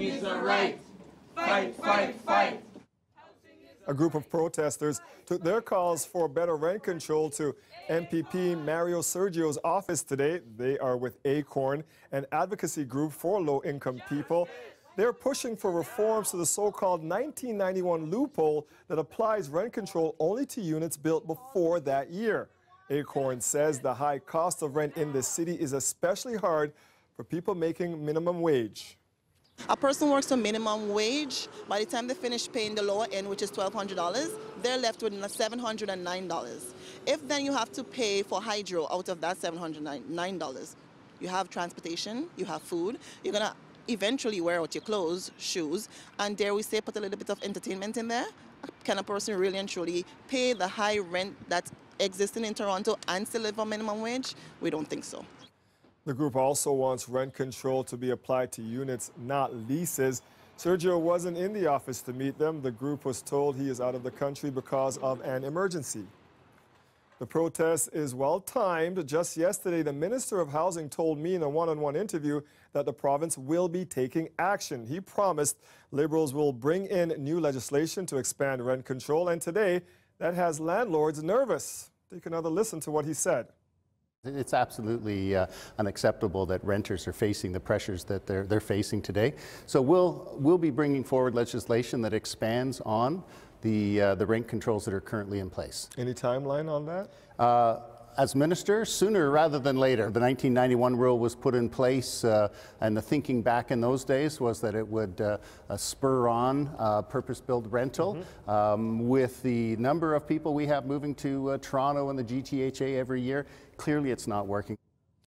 It's a right. Fight, fight, fight. A group of protesters took their calls for better rent control to MPP Mario Sergio's office today. They are with ACORN, an advocacy group for low-income people. They're pushing for reforms to the so-called 1991 loophole that applies rent control only to units built before that year. ACORN says the high cost of rent in the city is especially hard for people making minimum wage. A person works for minimum wage. By the time they finish paying the lower end, which is $1,200, they're left with $709. If then you have to pay for hydro out of that $709, you have transportation, you have food, you're going to eventually wear out your clothes, shoes, and dare we say put a little bit of entertainment in there? Can a person really and truly pay the high rent that's existing in Toronto and still live on minimum wage? We don't think so. The group also wants rent control to be applied to units, not leases. Sergio wasn't in the office to meet them. The group was told he is out of the country because of an emergency. The protest is well timed. Just yesterday, the Minister of Housing told me in a one on one interview that the province will be taking action. He promised Liberals will bring in new legislation to expand rent control, and today that has landlords nervous. Take another listen to what he said. It's absolutely uh, unacceptable that renters are facing the pressures that they're, they're facing today. So we'll, we'll be bringing forward legislation that expands on the, uh, the rent controls that are currently in place. Any timeline on that? Uh, as minister, sooner rather than later. The 1991 rule was put in place, uh, and the thinking back in those days was that it would uh, spur on uh, purpose-built rental. Mm -hmm. um, with the number of people we have moving to uh, Toronto and the GTHA every year, clearly it's not working.